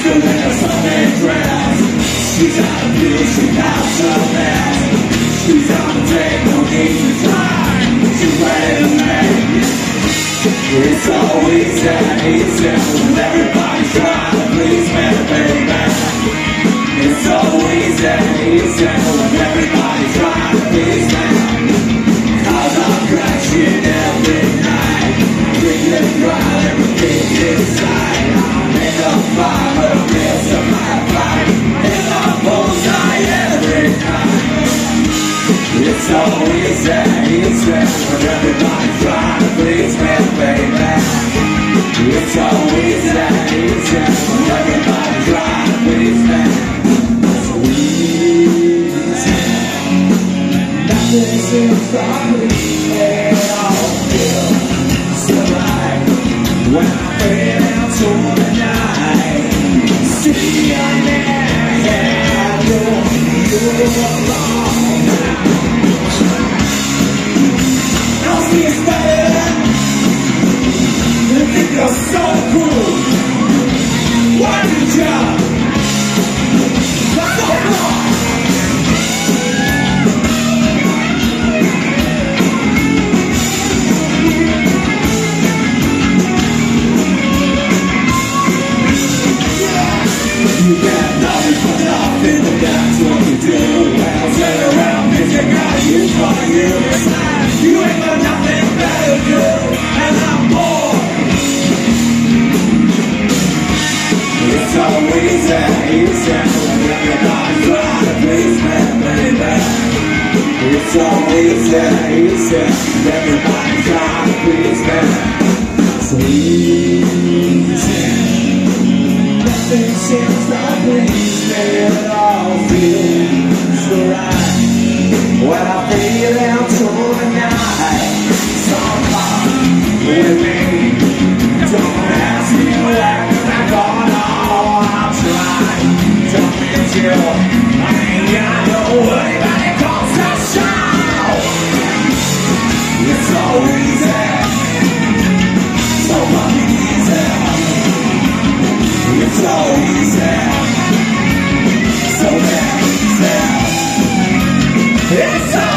She's doing a Sunday dress She's out of view, she's out of mess She's on the take, no need to try She's ready to make It's always that easy When everybody's trying to please me, baby It's always that easy When everybody's trying to please me It's always that easy When everybody's trying to please me, baby It's always that easy When everybody's trying to please me So easy. Nothing seems to please me at all so right. When I fade into the night. See your name, yeah, you, you alone. It's that easy when everybody's trying to please me. So easy. Nothing seems to please me at all feels right When Somebody with me Don't ask me I'll me till I ain't got no But it to show It's so easy. So fucking easy. It's so easy, so damn easy. It's so